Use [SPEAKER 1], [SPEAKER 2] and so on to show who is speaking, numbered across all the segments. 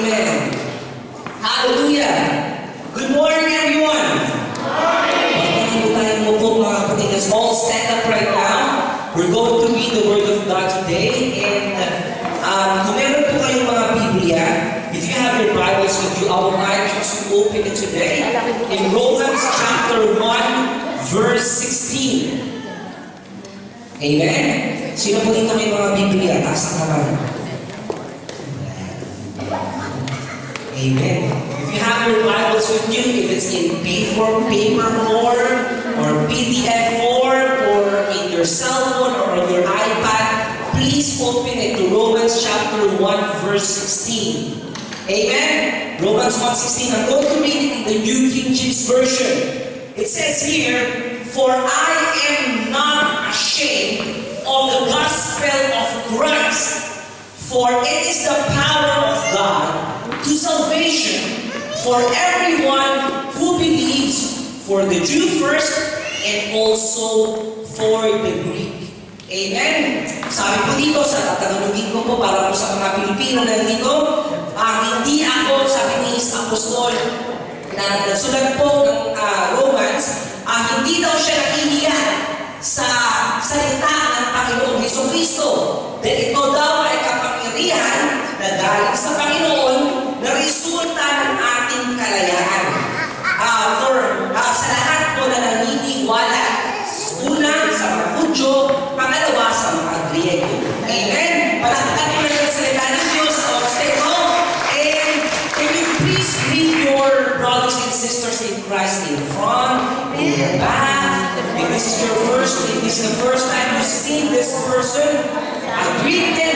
[SPEAKER 1] Amen. Hallelujah. Good morning, everyone. Welcome po tayo mo po mga kapatid. Let's all stand up right now. We're going to read the Word of God today. And um, kung meron po mga Biblia, if you have your Bibles with you, to open it today in Romans chapter 1, verse 16. Amen? Sino po dito may mga Biblia? Taas ang kamay. Amen. If you have your Bibles with you, if it's in paper, paper form, or PDF form, or in your cell phone, or on your iPad, please open it to Romans chapter 1, verse 16. Amen? Romans 1.16. I'm going to read it in the New King James Version. It says here, For I am not ashamed of the gospel of Christ, for it is the power of God to salvation for everyone who believes, for the Jew first and also for the Greek. Amen. Sabi po dito, sa tatanungin ko po para po sa mga Pilipino na dito, ah, hindi ako, sabi ni Apostol, na nasulat po ng ah, Romans, ah, hindi daw siya nakihiya sa salita ng Panginoong Heso Kristo. Dahil ito daw ay kapangyarihan na galing sa Panginoon Christ in front, in the back. If this is your first, if this is the first time you see this person, I greet them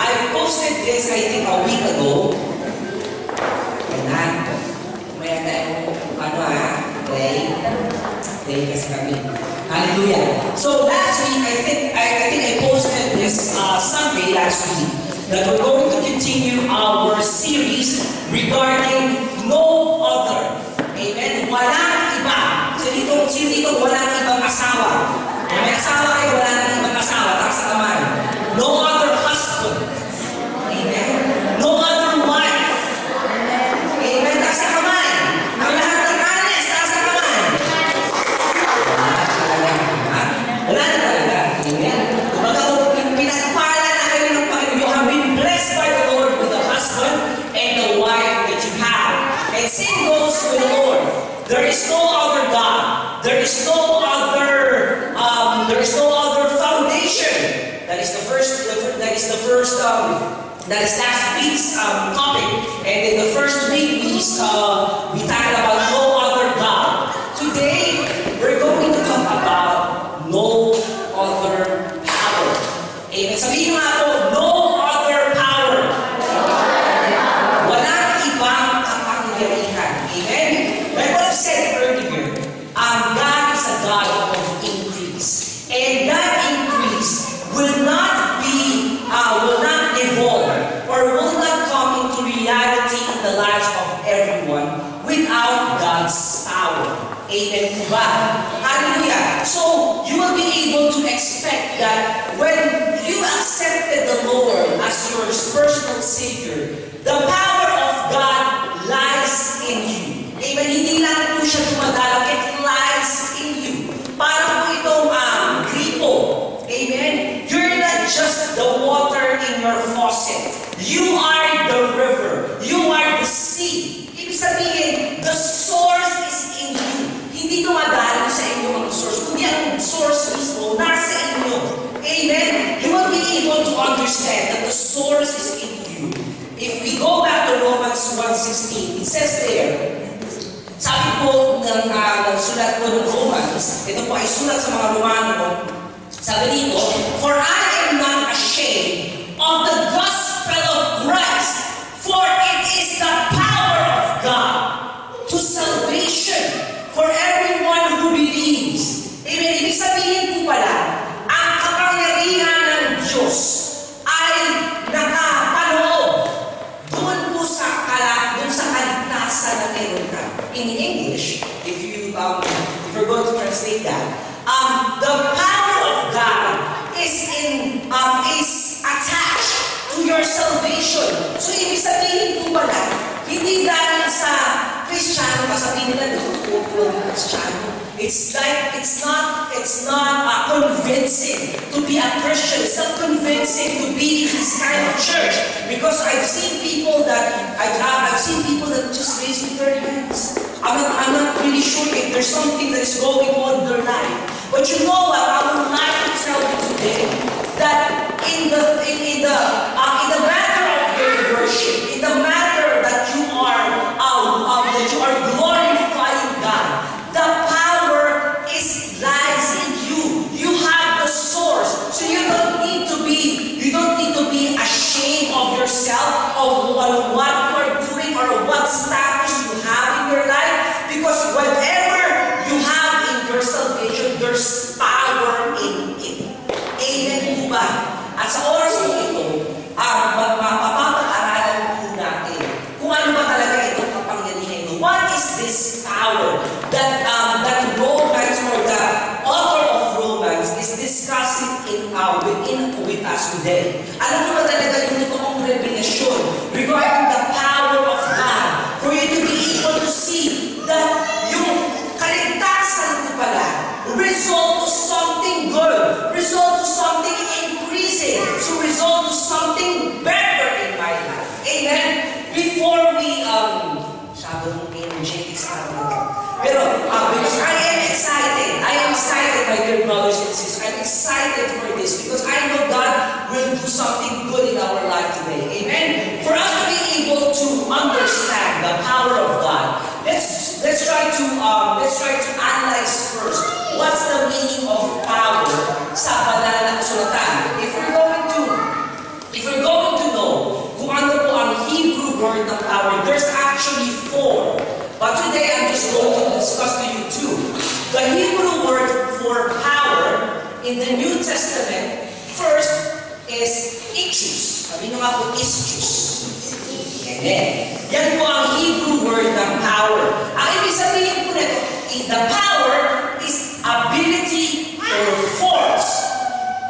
[SPEAKER 1] I posted this I think a week ago. Ayan. May tayo, ano ah, play. Play kasi kami. Hallelujah. So last week, I think I, I think I posted this uh, Sunday last week that we're going to continue our series regarding no other. Amen. Walang iba. So dito, sino dito walang ibang asawa? May asawa kayo, wala nang ibang asawa. Taas sa kamay. No other the first, um, that is last week's um, topic. And in the first week, we, uh, we talked about says there, sabi po ng, uh, sulat po ng Romans, ito po ay sulat sa mga Romano, sabi dito, For I am not ashamed of the gospel of Christ, for it is the power forgot to translate that. Um, the power of God is in um, is attached to your salvation. So ibig sabihin po pala, hindi dahil sa Kristiyano, kasi nila, naku, Kristiyano, It's like, it's not, it's not convincing to be a Christian. It's not convincing to be in this kind of church. Because I've seen people that, I've, I've seen people that just raising their hands. I'm not, I'm not really sure if there's something that is going on in their life. But you know what? I would like to tell you today that in the, in, in the, uh, in the matter of their worship, in the the New Testament, first is issues. Sabi nyo nga po, issues. Amen. Yan po ang Hebrew word ng power. Ang ibig sabihin po nito, eh, the power is ability or force.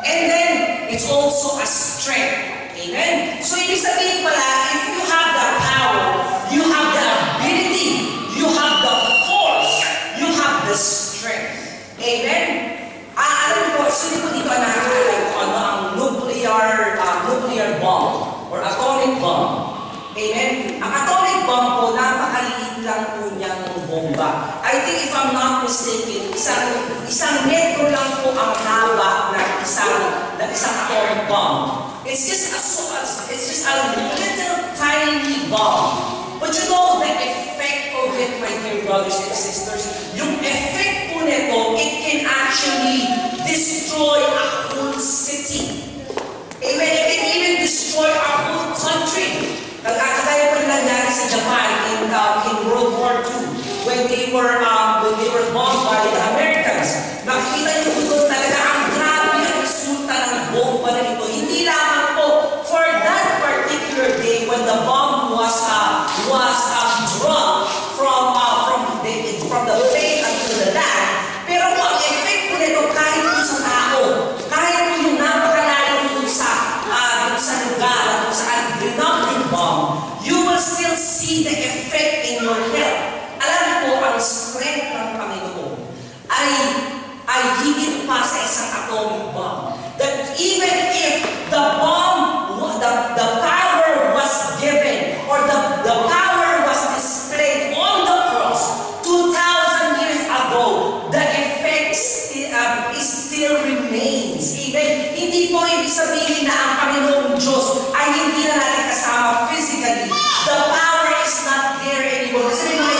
[SPEAKER 1] And then, it's also a strength. Amen? So, ibig sabihin pala, lang po ng bomba. I think if I'm not mistaken, isang, isang metro lang po ang haba ng isang, ng isang atomic bomb. It's just a, it's just a little tiny bomb. But you know the effect of it, my dear brothers and sisters? Yung effect po nito, it can actually destroy a whole city. Amen? It can even destroy our whole country. Kagaya po nangyari sa Japan in uh, when they were um, when they Hindi po ibig sabihin na ang Panginoong Diyos ay hindi na natin kasama physically. The power is not there anymore. Kasi may mga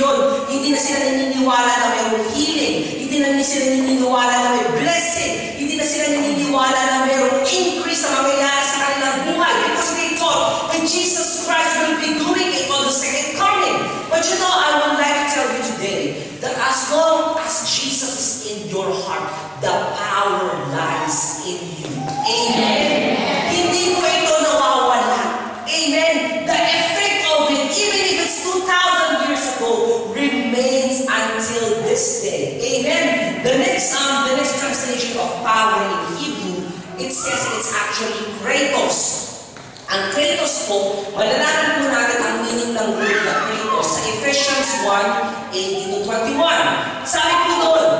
[SPEAKER 1] ibang hindi na sila naniniwala na mayroong healing. Hindi na sila naniniwala na may Ang Kratos po, malalaman po natin ang meaning ng word na Kratos sa Ephesians 1, 18 to 21. Sabi po doon,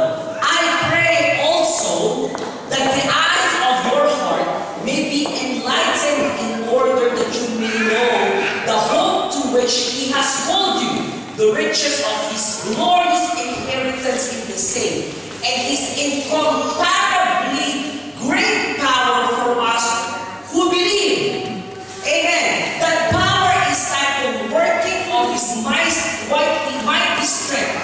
[SPEAKER 1] I pray also that the eyes of your heart may be enlightened in order that you may know the hope to which He has called you, the riches of His glorious inheritance in the same, and His incomparably great power for us who believe. Amen. That power is like the working of his mighty, mighty strength,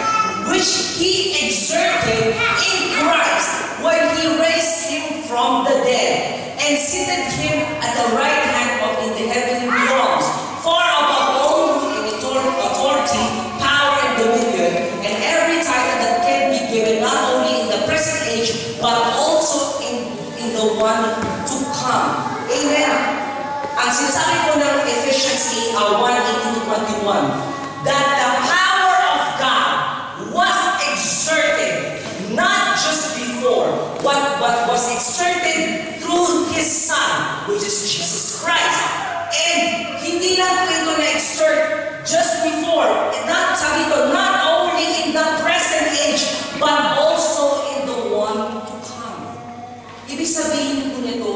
[SPEAKER 1] which he exerted in Christ when he raised him from the dead and seated him at the right hand of in the heavenly realms, far above all authority, power and dominion, and every title that can be given not only in the present age, but also in, in the one to come. Amen. Ang sinasabi po ng Ephesians 8, uh, 1, 18 to 21, that the power of God was exerted not just before, but, but was exerted through His Son, which is Jesus Christ. And hindi lang po ito na-exert just before, and not, sabi ito, not only in the present age, but also in the one to come. Ibig sabihin po nito,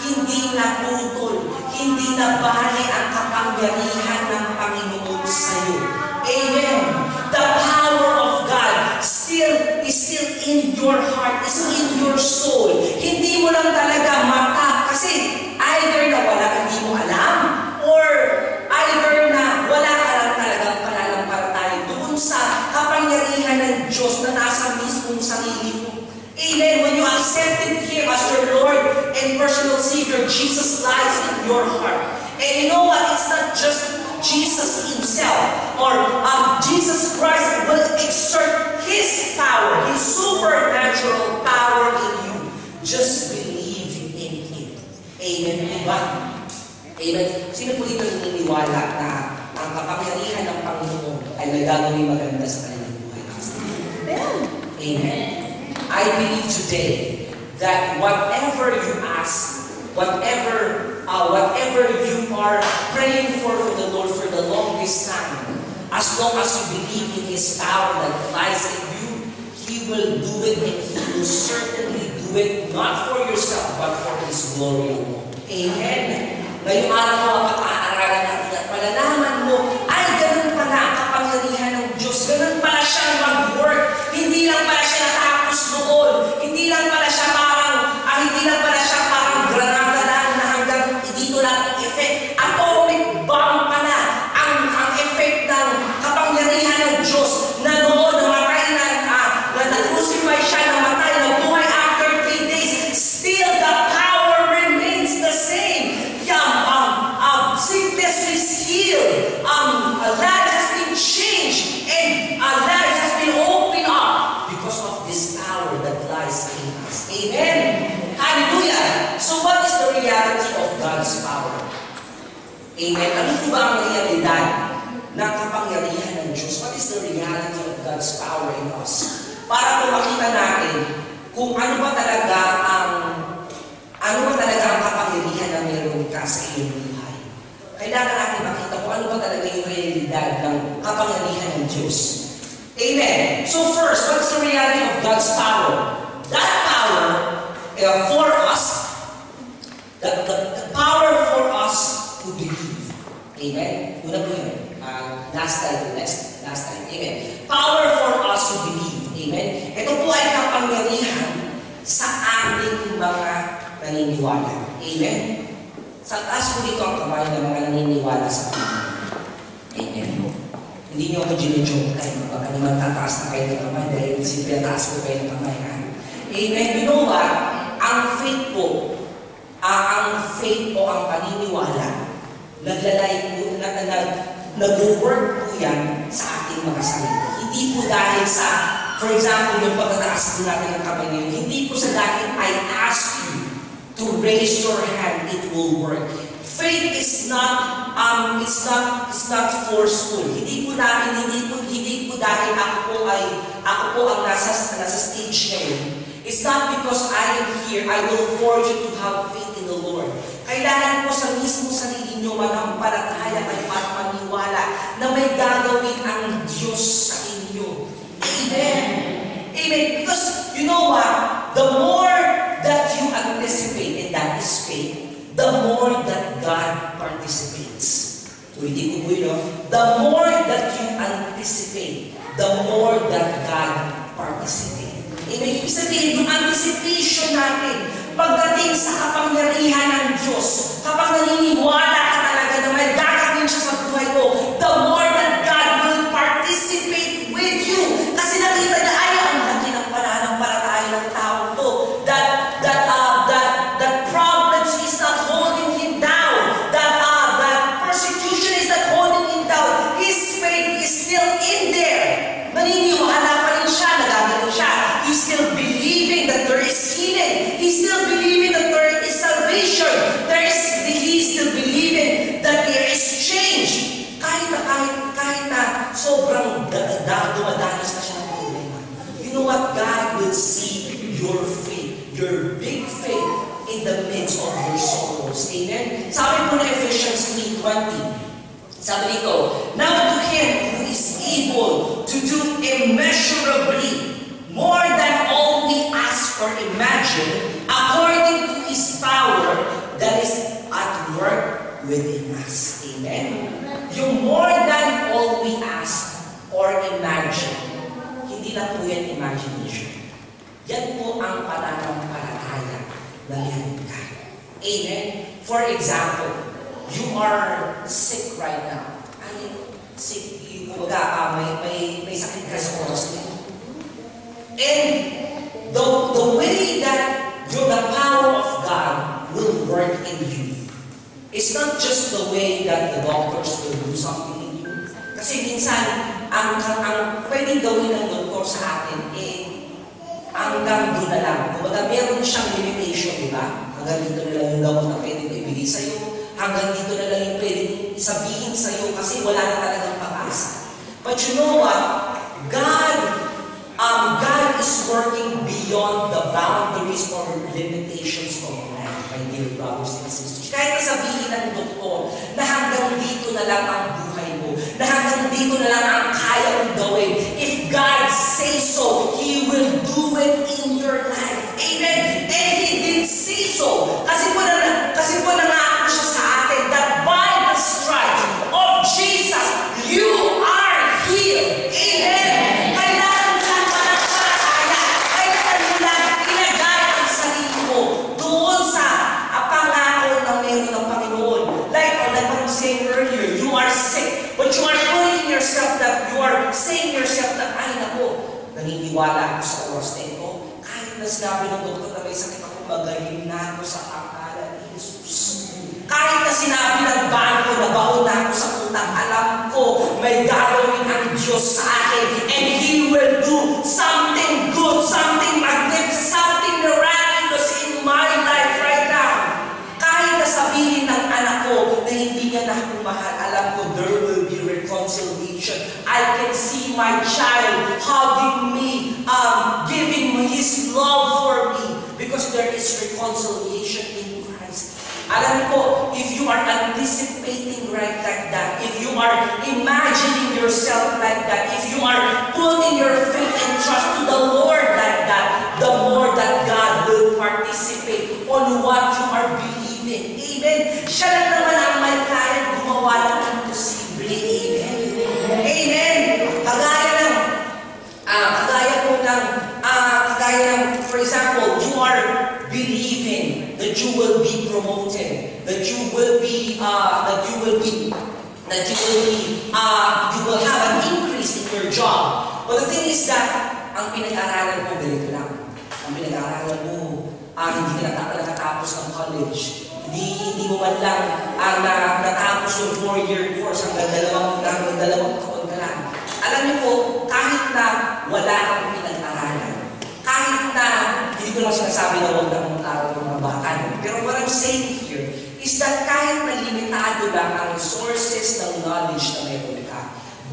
[SPEAKER 1] hindi naputol, hindi nabali ang kapangyarihan ng Panginoon sa iyo. Amen. The power of God still is still in your heart, is in your soul. Hindi mo lang talaga mata kasi either na wala hindi mo alam or either na wala ka lang talagang pananampalataya doon sa kapangyarihan ng Diyos na nasa mismong sarili mo. Amen. When you accepted Him as your Lord and personal Savior, Jesus lies in your heart. And you know what? It's not just Jesus Himself or um, Jesus Christ will exert His power, His supernatural power in you. Just believe in Him. Amen po ba? Amen. Sino po dito naniniwala na ang kapangyarihan ng Panginoon ay may gagawin maganda sa kanilang buhay? Amen. I believe today that whatever you ask, whatever uh, whatever you are praying for for the Lord for the longest time, as long as you believe in His power that lies in you, He will do it and He will certainly do it not for yourself but for His glory. Amen. Ngayong araw, pag-aaralan natin at malalaman mo, ay, ganun pala ang kapangyarihan ng Diyos. Ganun pala siya mag-work. Hindi lang pala siya natapos noon. Hindi lang pala siya parang, ah, hindi lang pala siya parang in us. Amen? Hallelujah! So what is the reality of God's power? Amen? Realidad ng kapangyarihan ng Diyos? What is the reality of God's power in us? Para po makita natin kung ano ba talaga ang ano ba talaga ang kapangyarihan na meron ka sa iyong buhay. Kailangan natin makita kung ano ba talaga yung realidad ng kapangyarihan ng Diyos. Amen. So first, what's the reality of God's power? That power uh, for us, the, the, the power for us to believe. Amen. Una po yun. Uh, last time, last, last time. Amen. Power for us to believe. Amen. Ito po ay kapangyarihan sa ating mga naniniwala. Amen. Sa taas po dito ang kamay ng mga naniniwala sa Panginoon. Amen. Hindi niyo ako ginijoke tayo. Baka naman tataas na kayo ng kamay dahil simple taas ko kayo ng kamay. Ha? Amen. You know what? Ang faith po, uh, ang faith o ang paniniwala, naglalay po, na, na, nag-work po yan sa ating mga sarili. Hindi po dahil sa, for example, yung pagtataas po natin ng kamay ngayon, hindi po sa dahil I ask you to raise your hand, it will work. Faith is not um it's not it's not forceful. Hindi po namin hindi po hindi po dahil ako po ay ako po ang nasa nasa stage ngayon. It's not because I am here, I will force you to have faith in the Lord. Kailangan po sa mismo manampalataya kayo at maniwala na may gagawin ang Diyos sa inyo. Amen. Amen. Because you know what? The more that you anticipate, and that is faith, the more that God participates. Ulitin ko po yun? The more that you anticipate, the more that God participates. Amen. Ibig sabihin, yung anticipation natin, pagdating sa kapangyarihan ng Diyos, kapag naniniwala ka talaga na may gagawin siya sa buhay mo, the more that God will participate with you. Kasi nakita niya, ay, ang laki ng pananampalataya ng tao to. That, that, uh, that, that problems is not holding him down. That, uh, that persecution is not holding him down. His faith is still in there. Naniniwala pa rin siya, nagagano siya. He's still believing that there is healing. He's still believing that there is salvation. There is, he's still believing that there is change. Kahit na, kahit, kahit na sobrang da- da- dumadanas na siya ng problema. You know what? God will see your faith, your big faith in the midst of your sorrows. Amen? Sabi po na Ephesians 3.20, sabi dito, Now to Him who is able to do immeasurably more than all we ask or imagine, according to His power that is at work within us. Amen? Yung more than all we ask or imagine, hindi na po yan imagination. Yan po ang pananampalataya na meron ka. Amen? For example, you are sick right now. Ay, sick, yung kumbaga, ah, may, may, may sakit ka sa oras. And the, the the power of God will work in you It's not just the way that the doctors will do something in you. Kasi minsan, ang, ang pwedeng gawin ng doktor sa atin, eh, hanggang doon na lang. Kumbaga, meron siyang limitation, di ba? Hanggang dito na lang yung gamot na pwedeng ibigay sa'yo. Hanggang dito na lang yung pwedeng sabihin sa'yo kasi wala na talagang pag-asa. But you know what? God, um, God is working beyond the boundaries or limitations of man, my dear brothers and sisters. Kahit na sabihin ng doktor na hanggang dito na lang ang buhay mo, na hanggang dito na lang ang kaya mong gawin, if God says so, He will do it in your life. Amen? And He did say so. Kasi po na, kasi po nangako siya sa atin that by the stripes of Jesus, you are healed. Amen? Kailangan lang pananampalataya. Kailangan lang ilagay ang sarili mo doon sa ah, pangako na meron ng Panginoon. Like, oh, like what I'm saying earlier, you are sick, but you are putting yourself that, you are saying yourself that, ay nako, naniniwala ako sa oras na ito. Kahit na sinabi ng doktor na may sakit ako, magaling na ako sa pangalan ni Jesus. Kahit na sinabi ng bangko na baon na ako sa utang, alam ko may gagawin ang Diyos sa akin and He will do something good, something magnificent, something is reconciliation in Christ. Alam niyo po, if you are anticipating right like that, if you are imagining yourself like that, if you are putting your faith and trust to the Lord like that, the more that God will participate on what you are believing. Amen. Siya lang naman ang may kaya gumawa ng imposible. Amen. Amen. Kagaya ng, ah, kagaya po ng, ah, kagaya ng, for example, you are believing that you will be promoted, that you will be, uh, that you will be, that you will be, uh, you will have an increase in your job. But the thing is that, ang pinag-aralan mo, ganito lang. Ang pinag-aralan mo, ah, hindi ka nata- nakatapos ng college. Hindi, hindi mo man lang ang na, natapos yung four-year course hanggang dalawang, hanggang dalawang taon ka lang. Alam niyo po, kahit na wala kang pinag-aralan, kahit na hindi ko naman sinasabi na huwag na mag-aral no? pero what I'm saying here is that kahit na limitado lang ang sources ng knowledge na meron ka,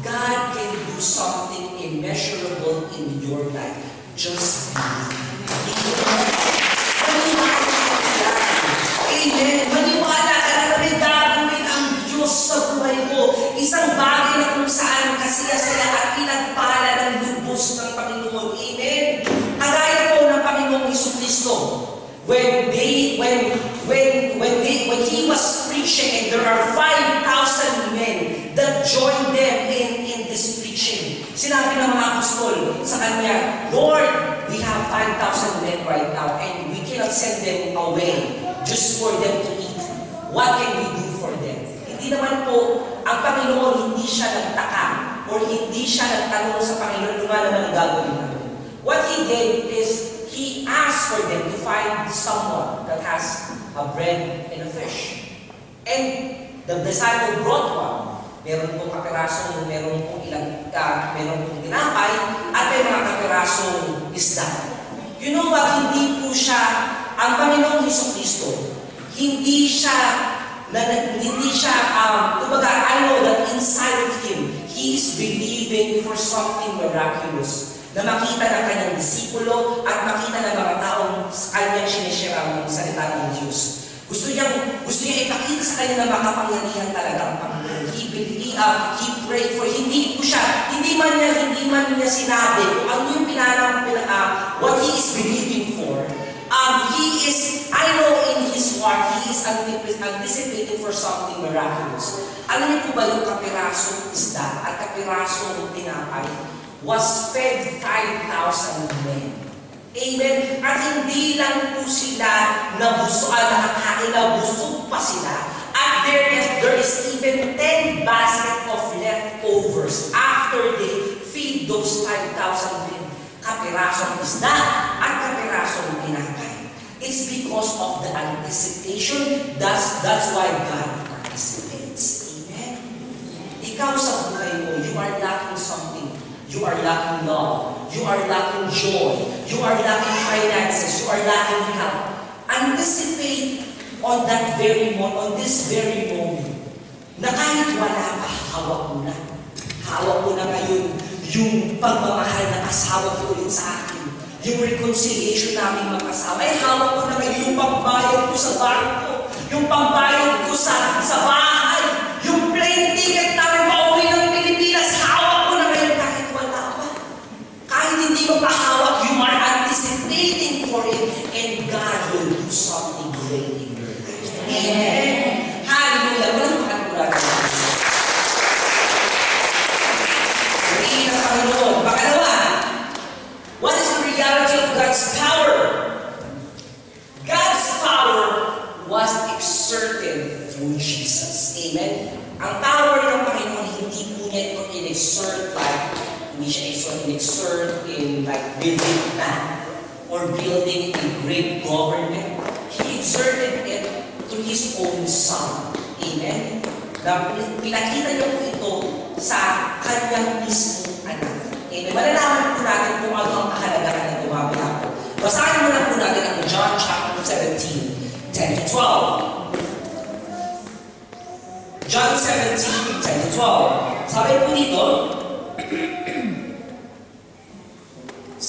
[SPEAKER 1] God can do something immeasurable in your life. Just. Amen. Maniwala ka na may gagawin ang Diyos sa buhay mo. Isang bagay na kung saan kasaya-saya at pinagpala ng lubos ng Panginoon. Amen. Kagaya po ng Panginoong Iso Kristo. When they, when, when, when they, when he was preaching and there are 5,000 men that joined them in, in this preaching. Sinabi ng mga apostol sa kanya, Lord, we have 5,000 men right now and we cannot send them away just for them to eat. What can we do for them? Hindi naman po, ang Panginoon hindi siya nagtaka or hindi siya nagtanong sa Panginoon kung ano ang gagawin namin. What He did is, He asked for them to find someone that has a bread and a fish. And the disciple brought one. Meron pong kapirasong, meron pong ilang, uh, meron pong tinapay, at may mga kapirasong isda. You know what? Hindi po siya, ang Panginoong Heso Kristo, hindi siya, na, hindi siya, um, kumbaga, I know that inside of Him, He is believing for something miraculous na makita ng kanyang disipulo at makita ng mga taong sa kanyang sinishare ng salita ng Diyos. Gusto niya, gusto niya ipakita sa kanya na makapangyarihan talaga ang Panginoon. He, he, uh, he prayed for, hindi po siya, hindi man niya, hindi man niya sinabi kung ano yung pinanang, uh, what he is believing for. Um, he is, I know in his heart, he is anticipating for something miraculous. Alam niyo po ba yung kapirasong isda at kapirasong tinapay was fed 5,000 men. Amen. At hindi lang po sila nabusog, ah, nakakain, nabusog pa sila. At there is, there is even 10 basket of leftovers after they feed those 5,000 men. Kapirasong isda at kapirasong tinapay. It's because of the anticipation. That's, that's why God participates. Amen. Ikaw sa buhay mo, you are lacking something. You are lacking love. You are lacking joy. You are lacking finances. You are lacking health. Anticipate on that very moment, on this very moment, na kahit wala pa, hawak mo na. Hawak mo na ngayon yung pagmamahal na asawa ko ulit sa akin. Yung reconciliation namin mag-asawa. Ay, hawak ko na ngayon yung pambayad ko sa bangko. Yung pambayad ko sa, sa bahay. Yung plane ticket namin pauwi ng Pilipinas. Hawak ko na ngayon kahit wala pa. Kahit hindi mo pa hawak, you are anticipating for it and God will do something great in your life. Amen. Hallelujah. Walang makatulad sa Purihin ang Panginoon. Pangalawa, what is the reality of God's power? God's power was exerted through Jesus. Amen? Ang power ng Panginoon, hindi po niya ito in-exert like, hindi exert, in-exert in like building man or building a great government. He exerted it through His own Son. Amen? Na pinakita niya po ito sa kanyang mismong anak. Amen? Malalaman po natin kung ano ang kahalagahan ng gumamit ako. Basahin mo lang po natin ang John chapter 17, 10 to 12. John 17, 10 to 12. Sabi po dito,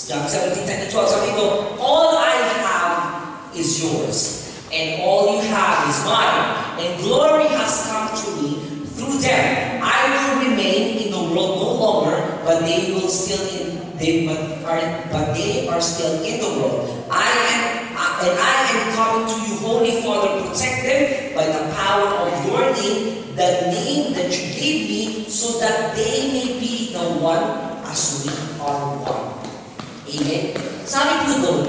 [SPEAKER 1] John 17, 10 to 12, sabi ko, All I have is yours, and all you have is mine, and glory has come to me through them. I will remain in the world no longer, but they will still in they but are but they are still in the world. I am uh, and I am coming to you, Holy Father, protect them by the power of your name, the name that you gave me, so that they may be the one as we are one. Amen. Sabi po doon,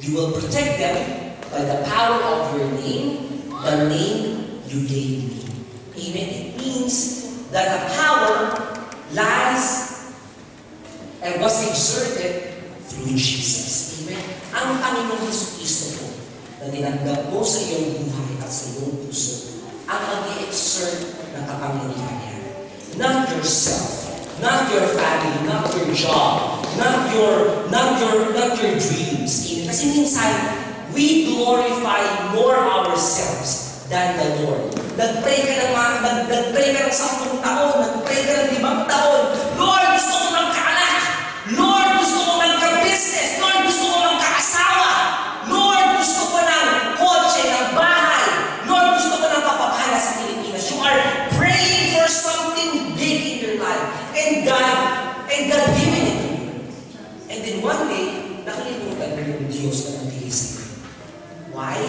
[SPEAKER 1] you will protect them by the power of your name, the name you gave me. Amen. It means that the power lies and was exerted through Jesus. Amen. Ang Panginoon Hesus Kristo po na dinagdag mo sa iyong buhay at sa iyong puso ang mag-exert ng kapangyarihan niya. Not yourself, not your family, not your job, not your not your not your dreams. Kasi minsan we glorify more ourselves than the Lord. Nag-pray ka ng mga, nag- nag-pray ka ng sampung taon, nag-pray ka ng limang taon. Lord, gusto ko ng kaanak. Lord, gusto ko ng ka-business. Lord, gusto ko ng kaasawa. Lord, gusto ko ng kotse, ng bahay. Lord, gusto ko ng kapapala sa Pilipinas. You are praying for something big in your life. And God, and God And then one day, nakalimutan mo yung Diyos na nagpili sa'yo. Why?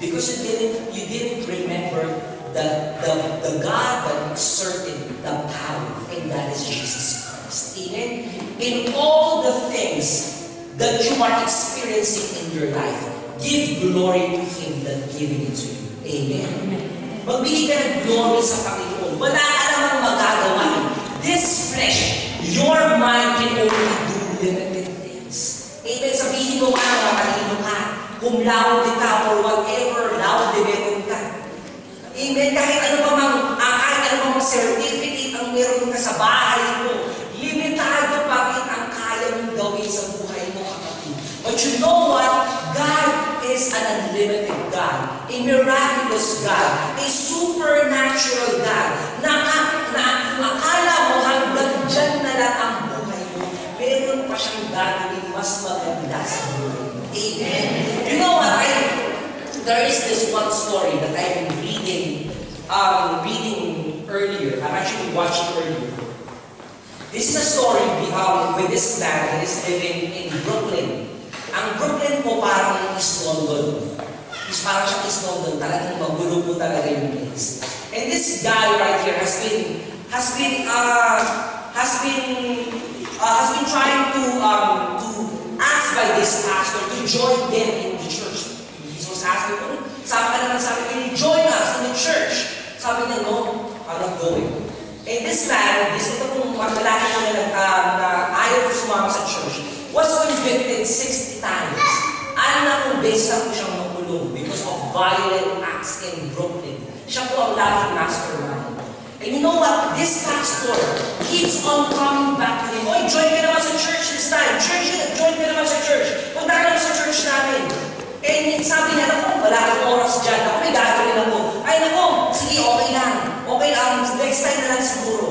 [SPEAKER 1] Because you didn't you didn't remember the, the, the God that exerted the power, and that is Jesus Christ. Amen? In all the things that you are experiencing in your life, give glory to Him that giving it to you. Amen? Magbigay ka ng glory sa Panginoon. Wala ka namang magagawa. This flesh, your mind can only do limited. Amen? Sabihin mo nga, matalino ka. Kung laude ka or whatever, laude meron ka. Amen? Kahit ano pa mang, ah, kahit ano pa mang certificate ang meron ka sa bahay mo, limitado pa rin ang kaya mong gawin sa buhay mo, kapatid. But you know what? God is an unlimited God, a miraculous God, a supernatural God, na, na akala mo hanggang dyan na lang ang buhay mo, pa siyang gagawin mas maganda sa. Amen? You know what? I, there is this one story that I've been reading, um, reading earlier. I'm actually watching earlier. This is a story um, with this man that is living in Brooklyn. Ang Brooklyn po parang East London. Is parang siya East London. Talagang magulo po talaga yung place. And this guy right here has been has been uh, has been uh, has been trying to um, to ask by this pastor to join them in the church. He was asking, oh, sabi ka naman sabi, can you join us in the church? Sabi niya, no, I'm not going. And this man, this ito pong lalaki ko na, uh, na ayaw ko sumama sa church, was convicted 60 times. Alam na kung beses na po siyang makulong because of violent acts in Brooklyn. Siya po ang laging mastermind. And you know what? This pastor keeps on coming back to him. Oy, join ka naman sa church this time. Church, join ka naman sa church. Punta ka naman sa church namin. And sabi niya, naku, wala kang oras dyan. Ako, may gagawin ako. Ay, naku, sige, okay lang. Okay lang, next time na lang siguro.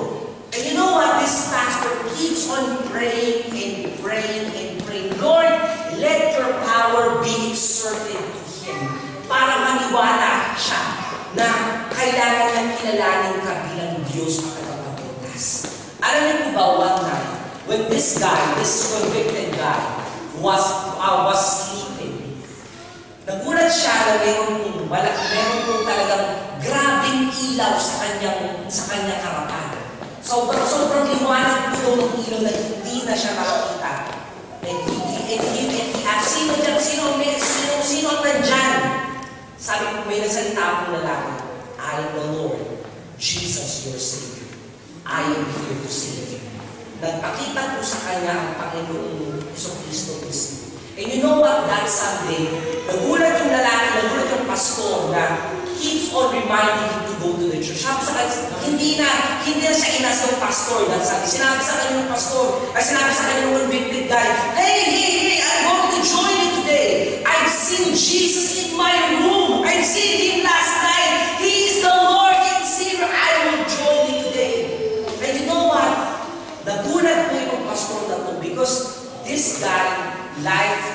[SPEAKER 1] And you know what? This pastor keeps on praying and praying and praying. Lord, let your power be exerted to him para maniwala siya na kailangan niyang kilalanin ka Diyos at tagapagligtas. Alam niyo po ba one night, when this guy, this convicted guy, was, uh, was sleeping, nagulat siya na meron pong, wala, meron pong talagang grabing ilaw sa kanyang, sa kanyang harapan. Sobrang, sobrang liwanag po ng ilaw na hindi na siya makakita. And he, and he, and he asked, sino dyan, sino, may, sino, sino ang nandyan? Sabi ko, may nasalita akong lalaki, I the Lord, Jesus your Savior. I am here to save you. Nagpakita po sa kanya ang Panginoong Iso Kristo mismo. And you know what? That Sunday, nagulat yung lalaki, nagulat yung pastor na keeps on reminding him to go to the church. Sabi sa kanya, hindi na, hindi na siya inas pastor. That Sunday, sinabi sa kanya ng pastor, ay sinabi sa kanya ng convicted guy, Hey, hey, hey, I'm going to join you today. I've seen Jesus in my room. I've seen Him last night. He is the Lord and Savior. I will join you today. And you know what? Nagulat guy, life,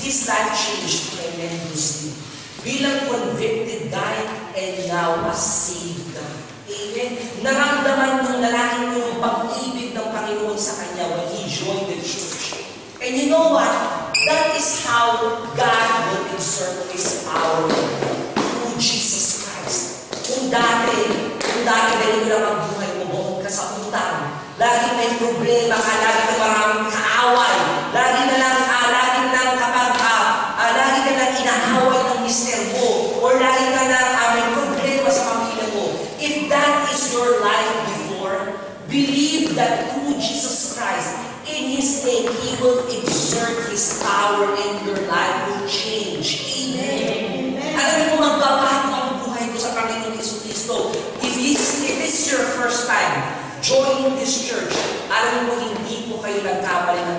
[SPEAKER 1] his life changed tremendously. Bilang convicted guy and now a saved guy. Amen. Naramdaman ng lalaki yung pag-ibig ng Panginoon sa kanya when he joined the church. And you know what? That is how God will exert His power through Jesus Christ. Kung dati, kung dati ganito lang ang buhay mo, buong ka sa utang, lagi may problema ka, lagi ka maraming kaaway, lagi na lang, ah, lagi na lang kapag, ah, ah, lagi ka lang inaaway ng mister mo, or lagi ka na ah, may problema sa pamilya mo. If that is your life before, believe that through Jesus Christ, in His name, He will exert His power and your life will change. Amen. Alam mo, magbabago ang buhay ko sa Panginoon Yesu Cristo. If this, if this is your first time joining this church, alam mo, hindi po kayo nagkamali ng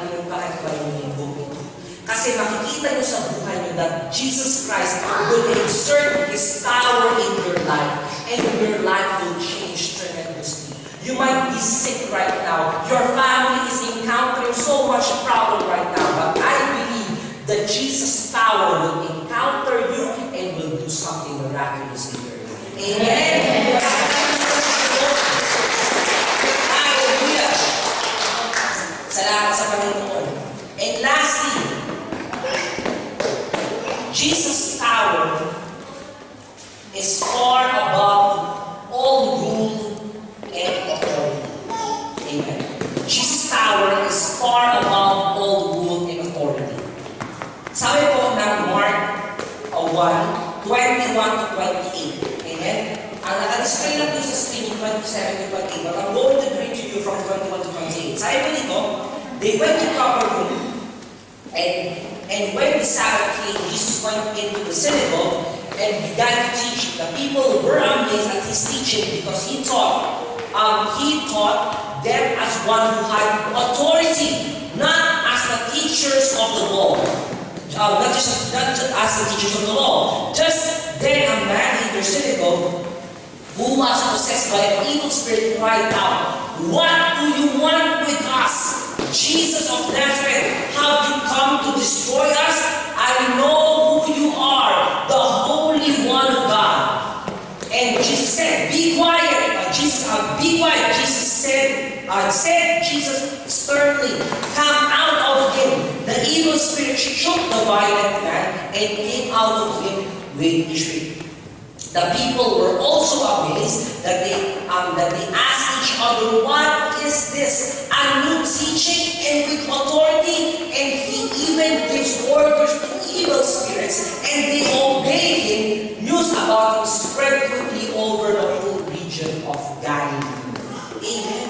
[SPEAKER 1] Kasi makikita nyo sa buhay nyo that Jesus Christ will exert His power in your life and your life will change tremendously. You might be sick right now. Your family is encountering so much problem right now. But I believe that Jesus' power will encounter you and will do something miraculous in your life. Amen. Salamat sa Panginoon. And lastly, Jesus' power is far above all rule and authority. Amen. Jesus' power is far above all rule and authority. Sabi po ng Mark uh, 1, 21 to 28. Amen. Ang nakadisplay lang po sa screen yung 27 to 28. But I'm going to read to you from 21 to 28. Sabi po dito, they went to Capernaum and and when the Sabbath came, Jesus went into the synagogue and began to teach. The people were amazed at his teaching because he taught um, he taught them as one who had authority, not as the teachers of the law. Uh, not, just, not just as the teachers of the law. Just then a man in their synagogue who was possessed by an evil spirit cried out, What do you want with us? Jesus of Nazareth, have you come to destroy us? I know who you are, the Holy One of God. And Jesus said, Be quiet. Jesus, uh, be quiet. Jesus said, uh, said Jesus sternly, Come out of him. The evil spirit shook the violent man and came out of him with shriek. The people were also amazed that they um, that they asked each other, "What is this? A new teaching and with authority, and he even gives orders to evil spirits, and they obey him." News about him spread quickly over the whole region of Galilee. Amen.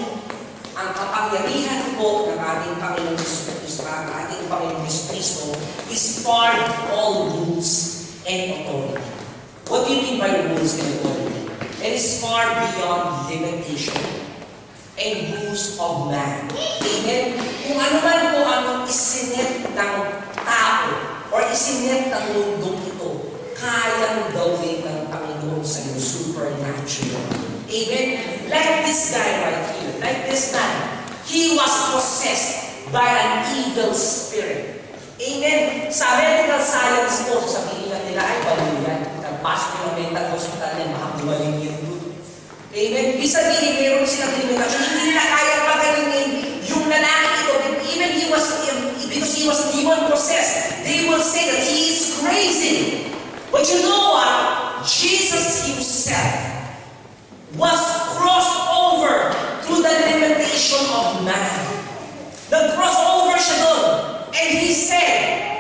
[SPEAKER 1] Ang kapangyarihan po ng ating Panginoon Cristo, ang ating Panginoon Cristo, is far all rules and authority. Mean by rules and authority? It is far beyond limitation and rules of man. Amen? Kung ano man po ang isinet ng tao or isinet ng mundong ito, kayang gawin ng Panginoon sa iyo supernatural. Amen? Like this guy right here, like this man, he was possessed by an evil spirit. Amen? Sa medical science po, sabihin na nila ay baliw yan. Nagpasok yung mental hospital yan, makabuwaling yun. Amen? Ibig sabihin, meron silang limitasyon. Hindi nila kaya pagalingin yung lalaki ito. Even he was, because he was demon possessed, they will say that he is crazy. But you know what? Jesus himself was crossed over through the limitation of man. Nag-cross over siya doon. And he said,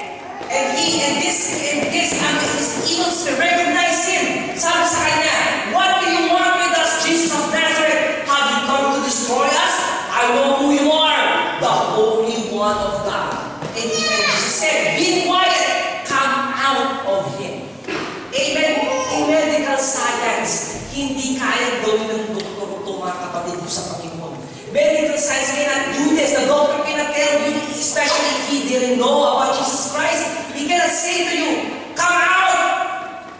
[SPEAKER 1] and he, and this, and this, and this evil spirit recognized him. Sabi sa kanya, What do you want with us, Jesus of Nazareth? Have you come to destroy us? I know who you are, the Holy One of God. And, he, said, Be quiet, come out of him. Amen. In medical science, hindi kaya gawin ng doktor ito mga kapatid ko sa Panginoon. Medical science cannot do this. The doctor cannot tell you, especially if he didn't know about Jesus Christ. He cannot say to you, come out!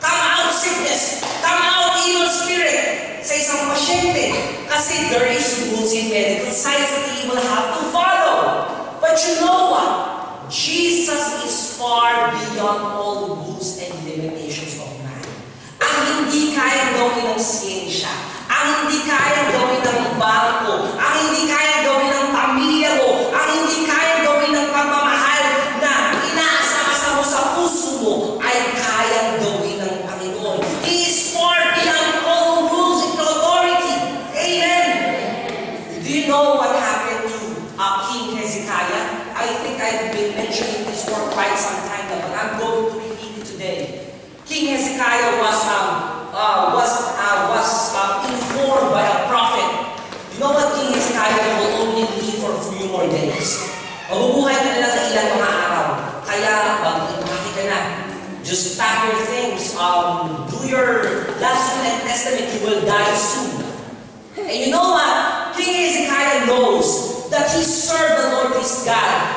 [SPEAKER 1] Come out sickness! Come out evil spirit! Sa isang pasyente. Kasi there is rules in medical science that he will have to follow. But you know what? Jesus is far beyond all rules and limitations of man. Ang hindi kaya gawin ng siyensya, ang hindi kaya gawin ng bangko, ang hindi kaya gawin ng pamilya mo, ang hindi kaya gawin ng pagmamahal na inaasama mo sa puso mo, ay kayang gawin ng Panginoon. He is far beyond all rules and authority. Amen. Do you know what happened to uh, King Hezekiah? I think I've been mentioning this for quite some time now, but I'm going to repeat it today. King Hezekiah was um, uh, was uh, was um, informed by a prophet. You know what King Hezekiah will only live for a few more days. Mabubuhay ka na lang ng ilang mga araw. Kaya, pag lumaki ka na, just pack your things, um, do your last will and testament, you will die soon. And you know what? King Hezekiah knows that he served the Lord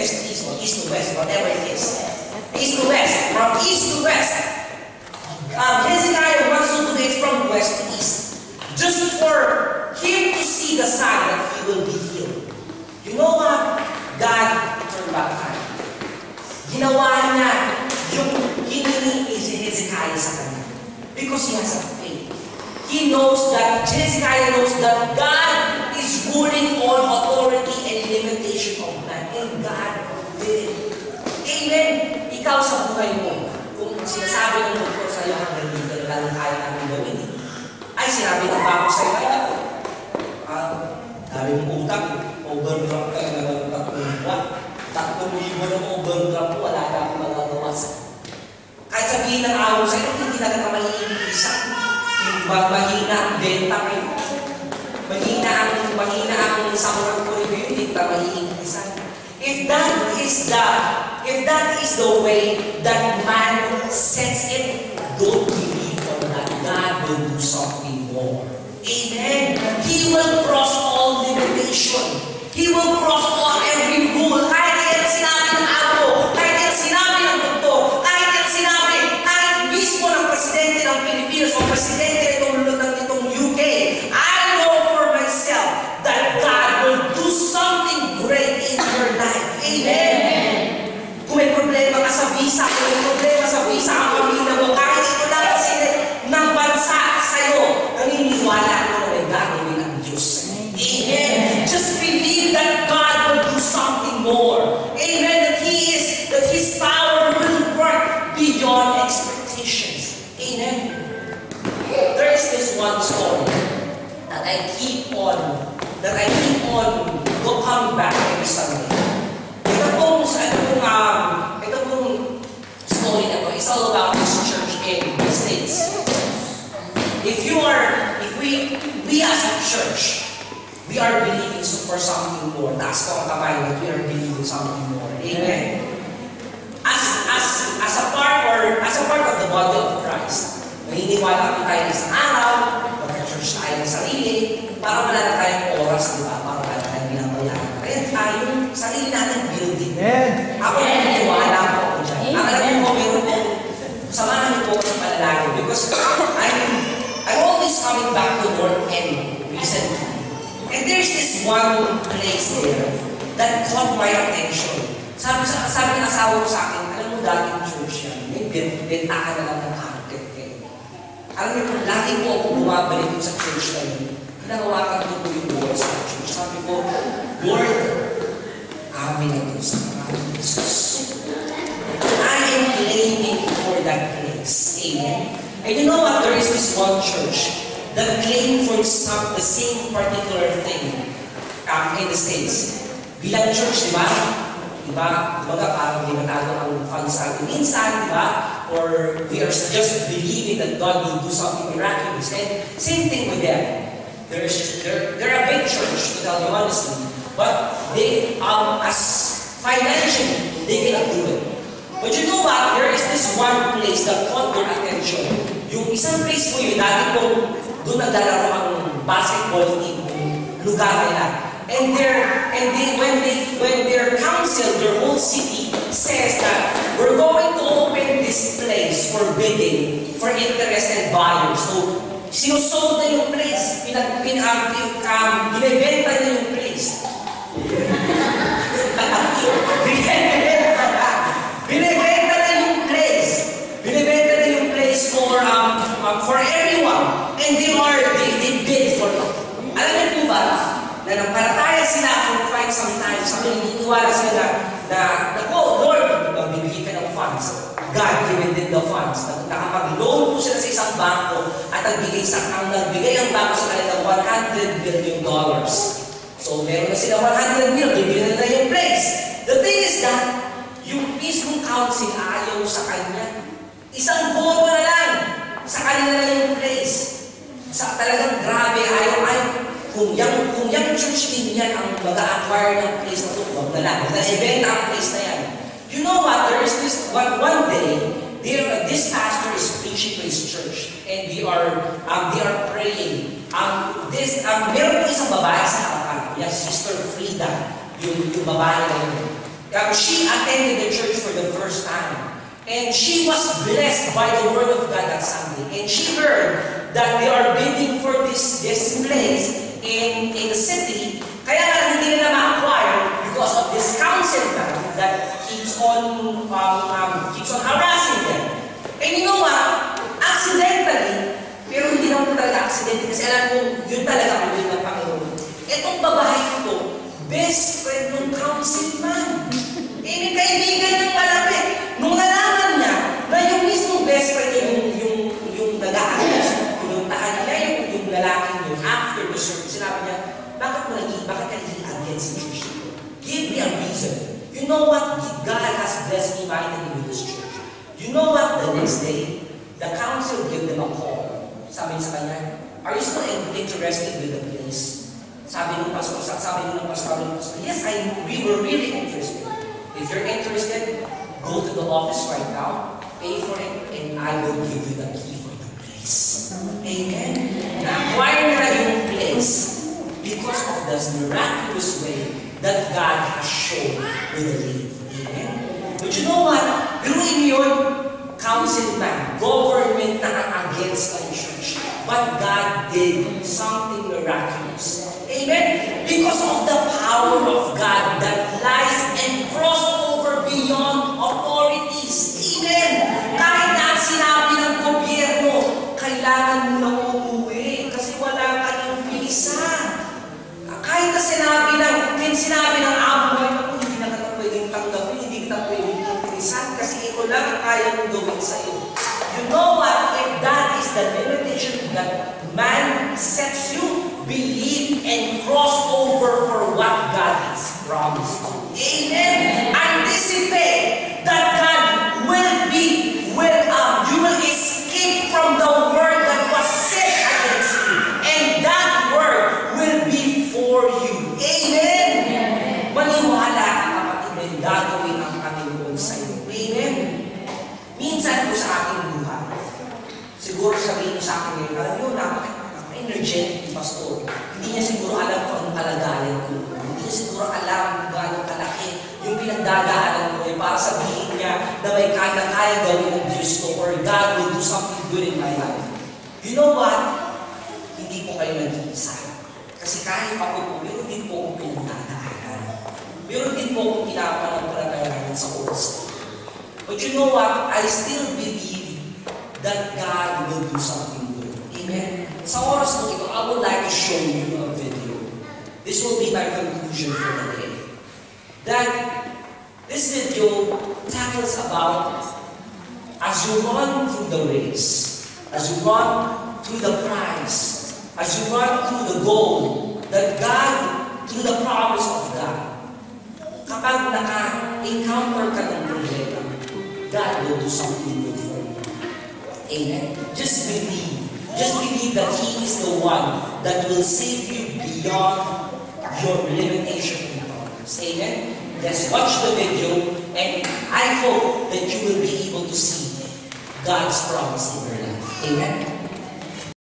[SPEAKER 1] west to east, or east to west, whatever it is. East to west, from east to west. Um, Hezekiah wants to do it from west to east. Just for him to see the sign that he will be healed. You know what? God turned back time. Ginawa niya yung hiningi ni Hezekiah sa kanya. Because he has a faith. He knows that, Hezekiah knows that God is ruling all authority and limitation of. And God did. Amen. Ikaw sa buhay mo, kung sinasabi ng doktor sa iyo hanggang dito, lalo kaya namin gawin eh. Ay, sinabi ng bako sa iyo, ay, ah, dami mong utang, overdraft ka na ng tatlong buwan. Tatlong libo ng overdraft wala na akong magagawa sa kahit sabihin ng araw sa iyo, hindi na ka maiimpisa. Mahina ang benta kayo. Mahina ang, mahina ang samuran ko rin hindi ka maiimpisa. If that is the, if that is the way that man sets it, don't believe on that. God will do something more. Amen. He will cross all limitation. He will cross all every rule. Kahit sinabi ng amo, kahit sinabi ng doktor, kahit sinabi, kahit mismo ng presidente ng Pilipinas o presidente ng, ng itong UK, I know for myself that God will do something great in your life. Amen. Kung may problema ka sa visa, kung may problema sa visa ang pamilya mo, kahit ito lang kasi ng bansa sa'yo, naniniwala ko na may gagawin ang Diyos. Amen. Just believe that God will do something more. Amen. That He is, that His power will work beyond expectations. Amen. There is this one story that I keep on, that I keep on go coming back every Sunday. Ito pong, ito pong, um, ito pong story na to, it's all about this church in the States. If you are, if we, we as a church, we are believing for something more. Taas ko ang kamay that we are believing something more. Amen. As, as, as a part or as a part of the body of Christ, naniniwala kami tayo sa araw, magka-church tayo ng sarili, para wala na tayong oras, di ba? Para wala na tayong binabayaran. Kaya tayo, sarili natin building.
[SPEAKER 2] Amen.
[SPEAKER 1] Ako naniniwala po ako dyan. Ang alam po, meron po, samahan niyo po sa panalangin because I'm, I'm always coming back to North End recently. And there's this one place there that caught my attention. Sabi sa sabi ng asawa ko sa akin, alam mo dating church yan, may ben- benta ka na lang ng carpet kayo. Alam po, lagi po ako bumabalik sa church na yun. Hinahawakan ko po yung walls sa church. Sabi ko, Lord, amin na ito sa pangalan ni Jesus. I am claiming for that place. Amen. And you know what? There is this one church that claim for some, the same particular thing um, in the States. Bilang church, di ba? Di ba? Di ba parang dinatago ang funds natin minsan, di ba? Or we are just believing that God will do something miraculous. And same thing with them. There's, they're, they're a big church, to tell you honestly. But they, um, as financially, they cannot do it. But you know what? There is this one place that caught their attention. Yung isang place mo yun, dati kong doon naglalaro ang basketball team, lugar nila. And their and they when they when their council, their whole city says that we're going to open this place for bidding for interested buyers. So sinusold na yung place, pinag pin, um, pin, um, binibenta na yung place. binibenta na. Binibenta na yung place. Binibenta na yung place for um, um, for they, they bid for alam niyo po ba, na nampalataya sila for quite some time, sabi naniniwala sila na, na, nako, Lord, magbibigay ka ng funds. God given them the funds. Nakapag-loan po sila sa isang bangko at nagbigay sa ang nagbigay ang bangko sa kanila 100 billion dollars. So meron na sila 100 million, bibili na yung place. The thing is that, yung mismong council ayaw sa kanya. Isang boto na lang sa kanila na yung place. Sa talagang grabe, ayaw, ayaw, kung yung, kung yung church din yan ang mag-acquire ng place na ito, huwag na lang. Na-event ang place na yan. You know what? There is this, one, one day, there, this pastor is preaching to his church and they are, um, they are praying. Um, this, um, meron po isang babae sa harapan, yes, Sister Frida, yung, yung babae na yun. Um, she attended the church for the first time. And she was blessed by the word of God that Sunday. And she heard that they are bidding for this, this place in, in the city, kaya nga hindi nila ma-acquire because of this council that, that keeps on um, um, keeps on harassing them. And you know what? Accidentally, pero hindi naman po talaga accidentally kasi alam mo, yun talaga ang will ng Panginoon. Itong babae ito, best friend ng councilman. Eh, may kaibigan ng malapit. Nung nalaman niya na yung mismo best friend niya, yung A reason. You know what? God has blessed me mightily with this church. You know what? The next day, the council gave them a call. Sabi sa kanya, are you still interested with the place? Sabi ng pastor, sabi ng pastor, yes, I, we were really interested. If you're interested, go to the office right now, pay for it, and I will give you the key for the place. Amen? Na-acquire nila yung place because of this miraculous way that God has shown with the lady. Amen? But you know what? Biruin yun, councilman, government na ang against ang church. But God did something miraculous. Amen? Because of the power of God that lies and cross over beyond authorities. Amen? Kahit na ang sinabi ng gobyerno, kailangan mo nang umuwi kasi wala ka ng visa. Kahit na sinabi ng, din sinabi ng amo mo, ako hindi na kita pwedeng tanggapin, hindi kita pwedeng tulisan kasi ito lang gawin sa iyo. You know what? If that is the limitation that man sets you, believe and cross over for what God has promised. Amen. Anticipate